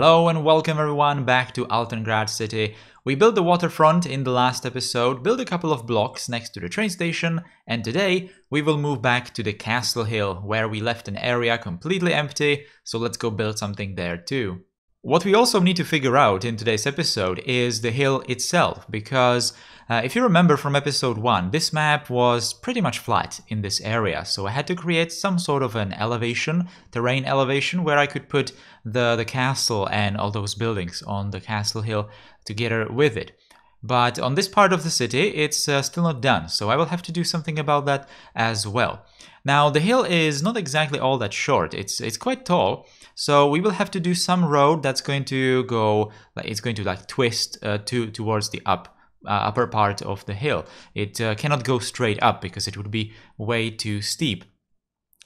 Hello and welcome everyone back to Altengrad City. We built the waterfront in the last episode, built a couple of blocks next to the train station, and today we will move back to the Castle Hill, where we left an area completely empty, so let's go build something there too. What we also need to figure out in today's episode is the hill itself, because uh, if you remember from episode 1, this map was pretty much flat in this area, so I had to create some sort of an elevation, terrain elevation, where I could put the, the castle and all those buildings on the castle hill together with it. But on this part of the city, it's uh, still not done, so I will have to do something about that as well. Now, the hill is not exactly all that short, it's, it's quite tall, so we will have to do some road that's going to go, it's going to like twist uh, to, towards the up uh, upper part of the hill. It uh, cannot go straight up because it would be way too steep.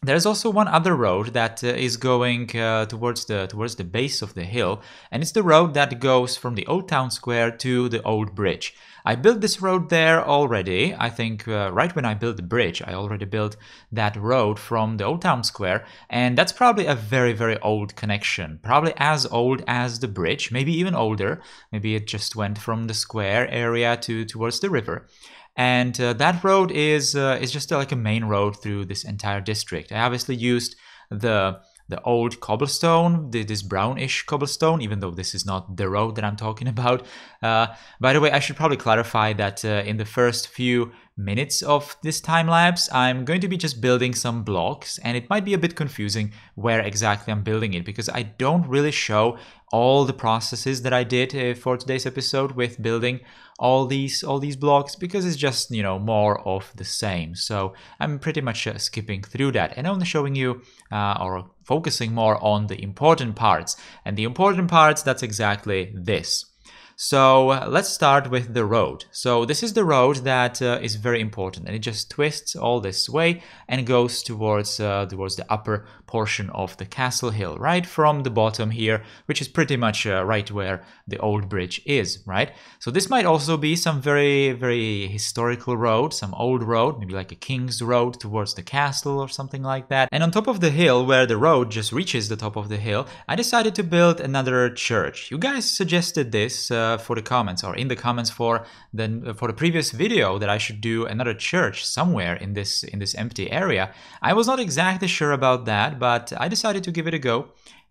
There's also one other road that uh, is going uh, towards the towards the base of the hill, and it's the road that goes from the old town square to the old bridge. I built this road there already. I think uh, right when I built the bridge, I already built that road from the old town square, and that's probably a very very old connection, probably as old as the bridge, maybe even older. Maybe it just went from the square area to towards the river and uh, that road is uh, is just uh, like a main road through this entire district. I obviously used the the old cobblestone, this brownish cobblestone, even though this is not the road that I'm talking about. Uh, by the way, I should probably clarify that uh, in the first few minutes of this time lapse, I'm going to be just building some blocks, and it might be a bit confusing where exactly I'm building it because I don't really show all the processes that I did uh, for today's episode with building all these all these blocks because it's just you know more of the same. So i'm pretty much uh, skipping through that and only showing you uh, or focusing more on the important parts. And the important parts that's exactly this so uh, let's start with the road. So this is the road that uh, is very important and it just twists all this way and goes towards, uh, towards the upper portion of the castle hill, right from the bottom here, which is pretty much uh, right where the old bridge is, right? So this might also be some very, very historical road, some old road, maybe like a king's road towards the castle or something like that. And on top of the hill, where the road just reaches the top of the hill, I decided to build another church. You guys suggested this uh, for the comments or in the comments for the, for the previous video that I should do another church somewhere in this, in this empty area. I was not exactly sure about that, but I decided to give it a go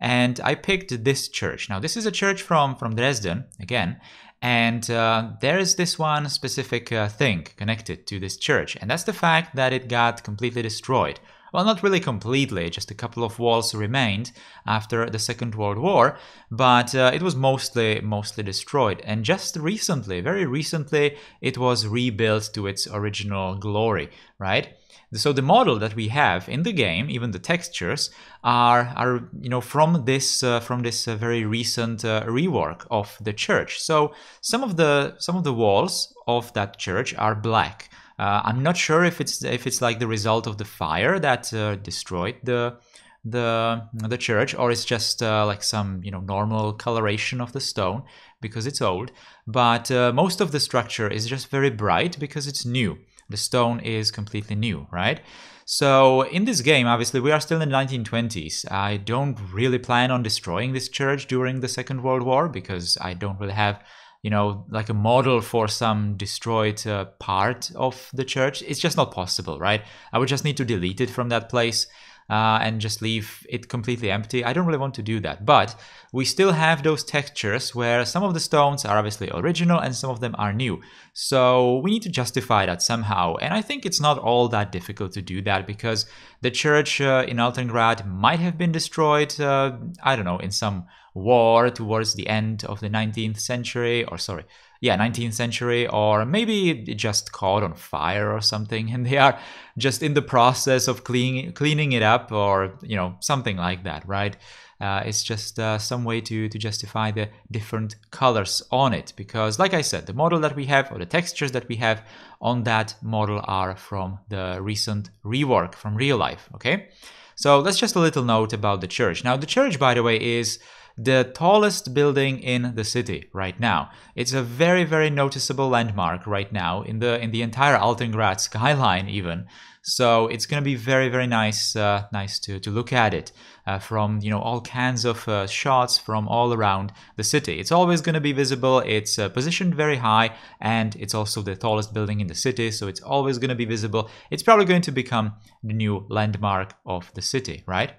and I picked this church. Now, this is a church from, from Dresden, again, and uh, there is this one specific uh, thing connected to this church, and that's the fact that it got completely destroyed. Well, not really completely, just a couple of walls remained after the Second World War, but uh, it was mostly mostly destroyed. And just recently, very recently, it was rebuilt to its original glory, right? So the model that we have in the game, even the textures, are are you know from this uh, from this uh, very recent uh, rework of the church. So some of the some of the walls of that church are black. Uh, I'm not sure if it's if it's like the result of the fire that uh, destroyed the the the church or it's just uh, like some you know normal coloration of the stone because it's old but uh, most of the structure is just very bright because it's new the stone is completely new, right? So in this game, obviously, we are still in the 1920s. I don't really plan on destroying this church during the Second World War because I don't really have, you know, like a model for some destroyed uh, part of the church. It's just not possible, right? I would just need to delete it from that place uh, and just leave it completely empty. I don't really want to do that, but we still have those textures where some of the stones are obviously original and some of them are new. So we need to justify that somehow, and I think it's not all that difficult to do that because the church uh, in Altengrad might have been destroyed, uh, I don't know, in some war towards the end of the 19th century, or sorry, yeah, 19th century, or maybe it just caught on fire or something, and they are just in the process of cleaning cleaning it up, or you know something like that, right? Uh, it's just uh, some way to, to justify the different colors on it because like I said the model that we have or the textures that we have on that model are from the recent rework from real life okay so that's just a little note about the church now the church by the way is the tallest building in the city right now. It's a very, very noticeable landmark right now in the in the entire Altengrad skyline even. So it's going to be very, very nice, uh, nice to, to look at it uh, from you know all kinds of uh, shots from all around the city. It's always going to be visible. It's uh, positioned very high, and it's also the tallest building in the city, so it's always going to be visible. It's probably going to become the new landmark of the city, right?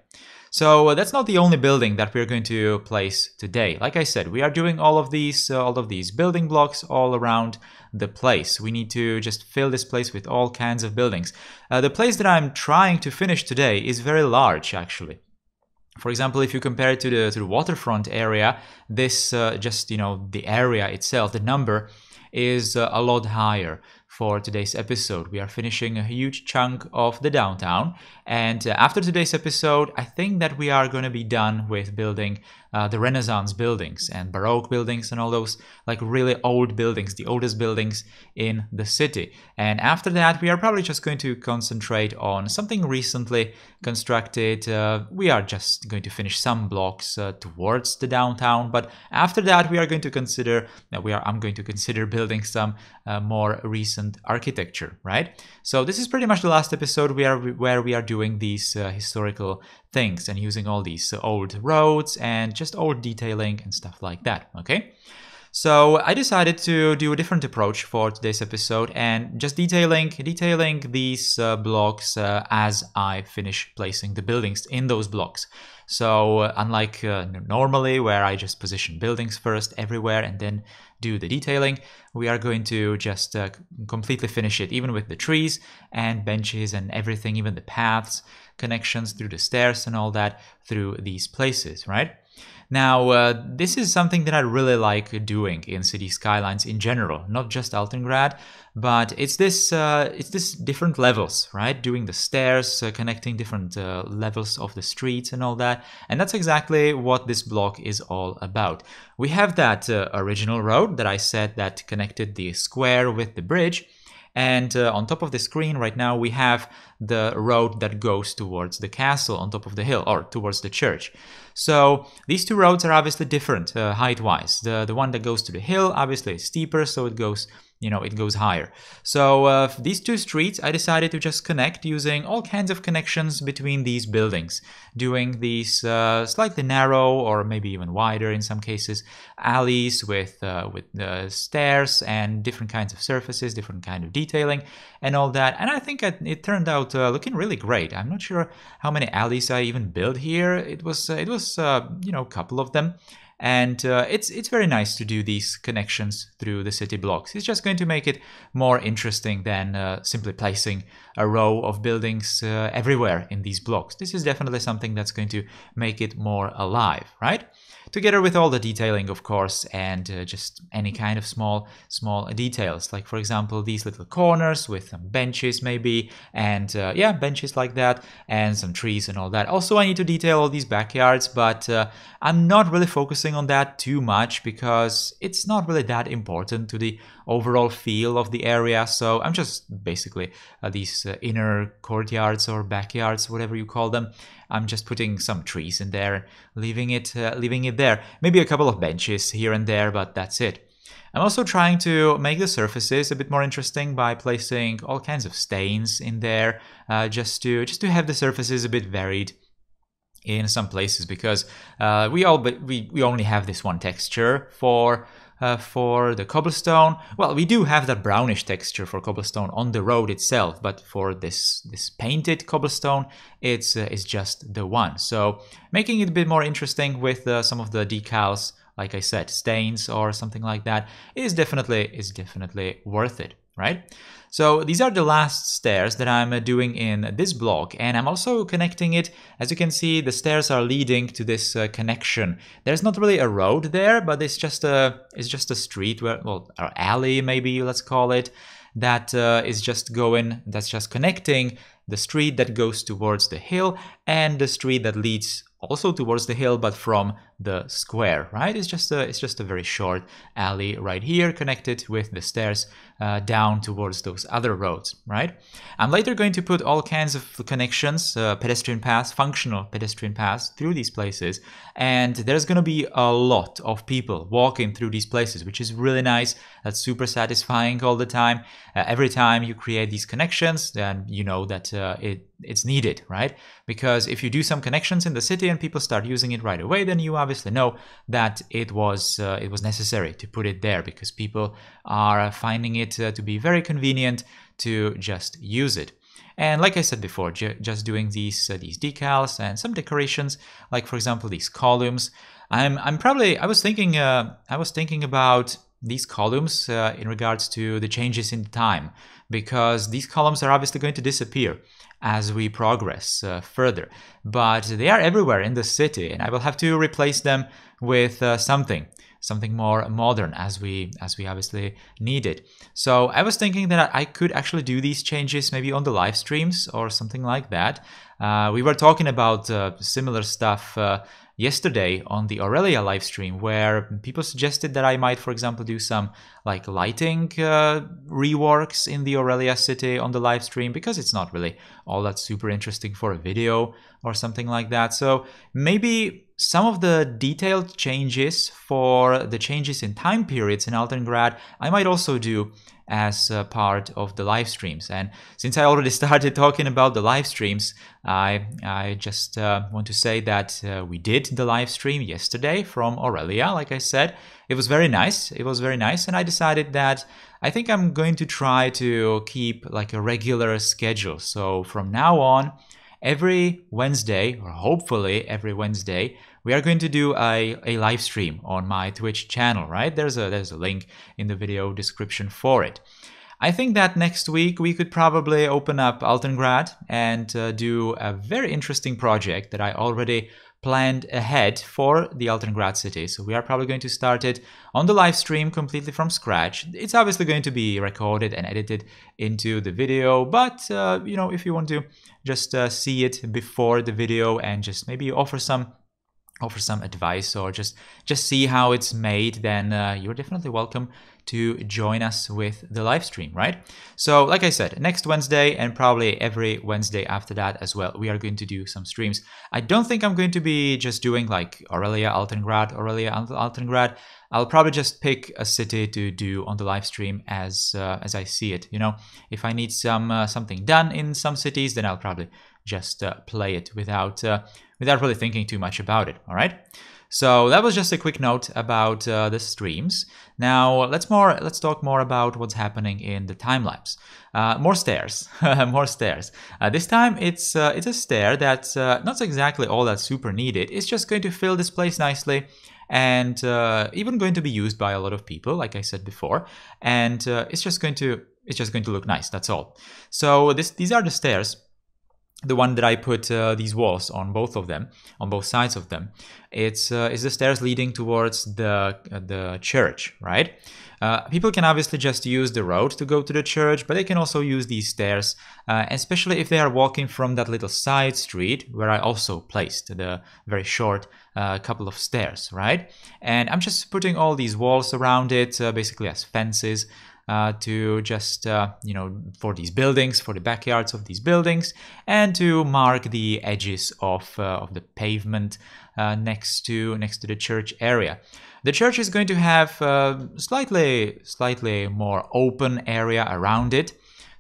So uh, that's not the only building that we're going to place today. Like I said, we are doing all of these, uh, all of these building blocks all around the place. We need to just fill this place with all kinds of buildings. Uh, the place that I'm trying to finish today is very large, actually. For example, if you compare it to the to the waterfront area, this uh, just you know the area itself, the number is uh, a lot higher for today's episode. We are finishing a huge chunk of the downtown, and uh, after today's episode, I think that we are going to be done with building uh, the Renaissance buildings and Baroque buildings and all those like really old buildings, the oldest buildings in the city. And after that, we are probably just going to concentrate on something recently constructed. Uh, we are just going to finish some blocks uh, towards the downtown, but after that, we are going to consider that we are I'm going to consider building some uh, more recent architecture, right? So this is pretty much the last episode we are where we are doing these uh, historical things and using all these old roads and just old detailing and stuff like that, okay? So I decided to do a different approach for today's episode and just detailing detailing these uh, blocks uh, as I finish placing the buildings in those blocks. So uh, unlike uh, normally where I just position buildings first everywhere and then do the detailing, we are going to just uh, completely finish it even with the trees and benches and everything, even the paths, connections through the stairs and all that through these places, right? Now, uh, this is something that I really like doing in city skylines in general, not just Altengrad, but it's this uh, it's this different levels, right? Doing the stairs, uh, connecting different uh, levels of the streets and all that, and that's exactly what this block is all about. We have that uh, original road that I said that connected the square with the bridge. And uh, on top of the screen right now, we have the road that goes towards the castle on top of the hill or towards the church. So these two roads are obviously different uh, height-wise. The, the one that goes to the hill obviously is steeper, so it goes you know, it goes higher. So uh, these two streets, I decided to just connect using all kinds of connections between these buildings, doing these uh, slightly narrow or maybe even wider in some cases alleys with uh, with stairs and different kinds of surfaces, different kind of detailing, and all that. And I think it, it turned out uh, looking really great. I'm not sure how many alleys I even built here. It was uh, it was uh, you know a couple of them and uh, it's it's very nice to do these connections through the city blocks. It's just going to make it more interesting than uh, simply placing a row of buildings uh, everywhere in these blocks. This is definitely something that's going to make it more alive, right? Together with all the detailing, of course, and uh, just any kind of small, small details. Like, for example, these little corners with some benches, maybe, and uh, yeah, benches like that, and some trees and all that. Also, I need to detail all these backyards, but uh, I'm not really focusing on that too much because it's not really that important to the overall feel of the area. So I'm just basically uh, these uh, inner courtyards or backyards, whatever you call them. I'm just putting some trees in there, leaving it, uh, leaving it there. Maybe a couple of benches here and there, but that's it. I'm also trying to make the surfaces a bit more interesting by placing all kinds of stains in there, uh, just to just to have the surfaces a bit varied in some places because uh, we all but we, we only have this one texture for uh, for the cobblestone. Well, we do have that brownish texture for cobblestone on the road itself, but for this this painted cobblestone, it's uh, it's just the one. So making it a bit more interesting with uh, some of the decals, like I said, stains or something like that, is definitely is definitely worth it, right? So these are the last stairs that I'm uh, doing in this block and I'm also connecting it. As you can see, the stairs are leading to this uh, connection. There's not really a road there, but it's just a, it's just a street, where, well, or alley maybe, let's call it, that uh, is just going, that's just connecting the street that goes towards the hill and the street that leads also towards the hill, but from the square, right? It's just a, it's just a very short alley right here connected with the stairs uh, down towards those other roads, right? I'm later going to put all kinds of connections, uh, pedestrian paths, functional pedestrian paths through these places. And there's going to be a lot of people walking through these places, which is really nice. That's super satisfying all the time. Uh, every time you create these connections, then you know that uh, it it's needed, right? Because if you do some connections in the city and people start using it right away, then you obviously know that it was uh, it was necessary to put it there because people are finding it uh, to be very convenient to just use it. And like I said before, ju just doing these uh, these decals and some decorations, like for example these columns. I'm I'm probably I was thinking uh, I was thinking about these columns uh, in regards to the changes in time because these columns are obviously going to disappear as we progress uh, further. But they are everywhere in the city, and I will have to replace them with uh, something something more modern as we as we obviously need it. So I was thinking that I could actually do these changes maybe on the live streams or something like that. Uh, we were talking about uh, similar stuff uh, yesterday on the Aurelia live stream where people suggested that I might, for example, do some like lighting uh, reworks in the Aurelia city on the live stream because it's not really all that super interesting for a video or something like that. So maybe some of the detailed changes for the changes in time periods in Altengrad I might also do as part of the live streams. And since I already started talking about the live streams, I, I just uh, want to say that uh, we did the live stream yesterday from Aurelia, like I said. It was very nice. It was very nice. And I decided that I think I'm going to try to keep like a regular schedule. So from now on, every Wednesday, or hopefully every Wednesday, we are going to do a, a live stream on my Twitch channel, right? There's a, there's a link in the video description for it. I think that next week we could probably open up Altengrad and uh, do a very interesting project that I already planned ahead for the Altengrad city. So we are probably going to start it on the live stream completely from scratch. It's obviously going to be recorded and edited into the video, but uh, you know, if you want to just uh, see it before the video and just maybe offer some offer some advice or just just see how it's made then uh, you're definitely welcome to join us with the live stream right? So like i said next wednesday and probably every wednesday after that as well we are going to do some streams. I don't think i'm going to be just doing like aurelia altengrad aurelia altengrad i'll probably just pick a city to do on the live stream as uh, as i see it you know? If i need some uh, something done in some cities then i'll probably just uh, play it without uh, without really thinking too much about it, all right? So that was just a quick note about uh, the streams. Now let's more let's talk more about what's happening in the time lapse. Uh, more stairs, more stairs. Uh, this time it's uh, it's a stair that's uh, not exactly all that super needed. It's just going to fill this place nicely and uh, even going to be used by a lot of people, like I said before. And it's just going to it's just going to look nice. That's all. So this these are the stairs the one that I put uh, these walls on both of them, on both sides of them, it's uh, is the stairs leading towards the uh, the church, right? Uh, people can obviously just use the road to go to the church, but they can also use these stairs, uh, especially if they are walking from that little side street where I also placed the very short uh, couple of stairs, right? And I'm just putting all these walls around it, basically as fences uh, to just, uh, you know, for these buildings, for the backyards of these buildings, and to mark the edges of, uh, of the pavement uh, next to next to the church area. The church is going to have slightly slightly more open area around it.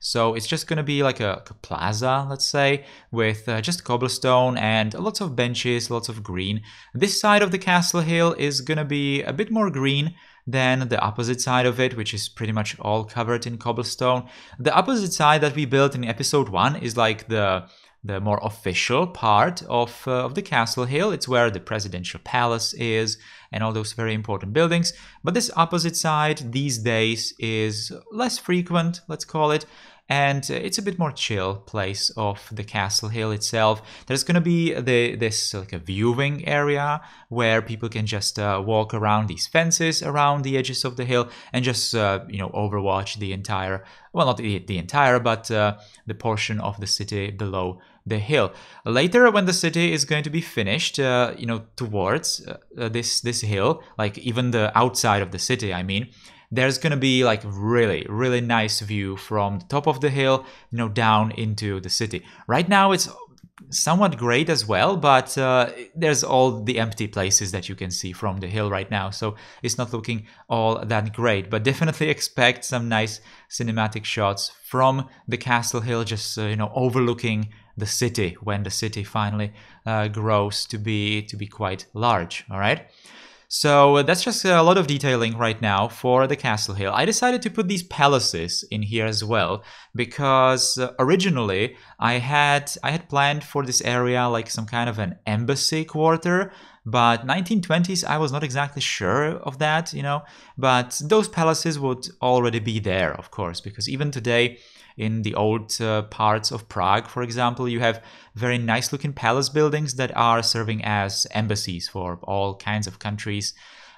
So it's just going to be like a, a, plaza, let's say, with uh, just cobblestone and lots of benches, lots of green. This side of the castle hill is going to be a bit more green than the opposite side of it, which is pretty much all covered in cobblestone. The opposite side that we built in episode one is like the the more official part of, uh, of the castle hill. It's where the presidential palace is and all those very important buildings. But this opposite side these days is less frequent, let's call it and it's a bit more chill place of the castle hill itself. There's going to be the, this like a viewing area where people can just uh, walk around these fences around the edges of the hill and just uh, you know overwatch the entire well not the, the entire but uh, the portion of the city below the hill. Later, when the city is going to be finished, uh, you know, towards uh, this this hill, like even the outside of the city, I mean, there's gonna be like really really nice view from the top of the hill, you know, down into the city. Right now, it's somewhat great as well, but uh, there's all the empty places that you can see from the hill right now, so it's not looking all that great. But definitely expect some nice cinematic shots from the castle hill, just uh, you know overlooking the city when the city finally uh, grows to be to be quite large. All right. So that's just a lot of detailing right now for the castle hill. I decided to put these palaces in here as well because uh, originally I had I had planned for this area like some kind of an embassy quarter but 1920s I was not exactly sure of that, you know, but those palaces would already be there of course because even today in the old uh, parts of Prague, for example, you have very nice looking palace buildings that are serving as embassies for all kinds of countries.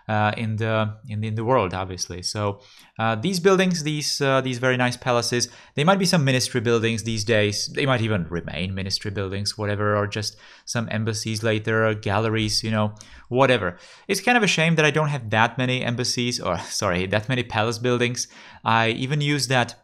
Uh, in the in the, in the world, obviously. So uh, these buildings, these uh, these very nice palaces, they might be some ministry buildings these days. They might even remain ministry buildings, whatever, or just some embassies later, galleries, you know, whatever. It's kind of a shame that I don't have that many embassies, or sorry, that many palace buildings. I even use that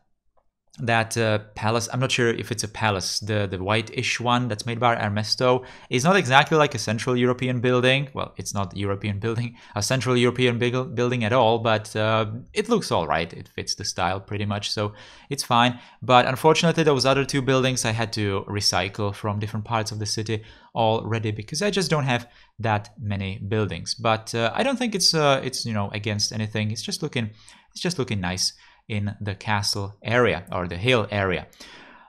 that uh, palace i'm not sure if it's a palace the the white-ish one that's made by Armesto is not exactly like a central european building. Well it's not european building a central european building at all but uh, it looks all right. It fits the style pretty much so it's fine. But unfortunately those other two buildings i had to recycle from different parts of the city already because i just don't have that many buildings. But uh, i don't think it's uh, it's you know against anything. It's just looking it's just looking nice in the castle area or the hill area.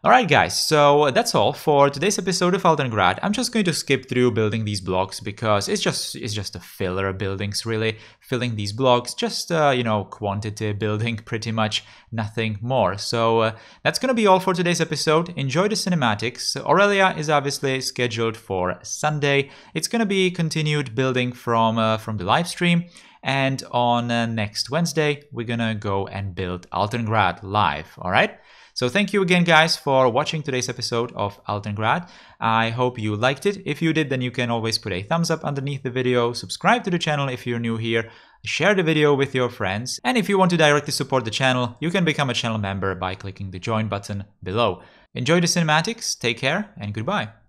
Alright guys, so that's all for today's episode of Altengrad. I'm just going to skip through building these blocks because it's just it's just a filler of buildings really. Filling these blocks, just uh, you know, quantity building pretty much, nothing more. So uh, that's gonna be all for today's episode. Enjoy the cinematics. Aurelia is obviously scheduled for Sunday. It's gonna be continued building from, uh, from the live stream. And on uh, next Wednesday, we're gonna go and build Altengrad live, all right? So thank you again, guys, for watching today's episode of Altengrad. I hope you liked it. If you did, then you can always put a thumbs up underneath the video, subscribe to the channel if you're new here, share the video with your friends, and if you want to directly support the channel, you can become a channel member by clicking the join button below. Enjoy the cinematics, take care, and goodbye.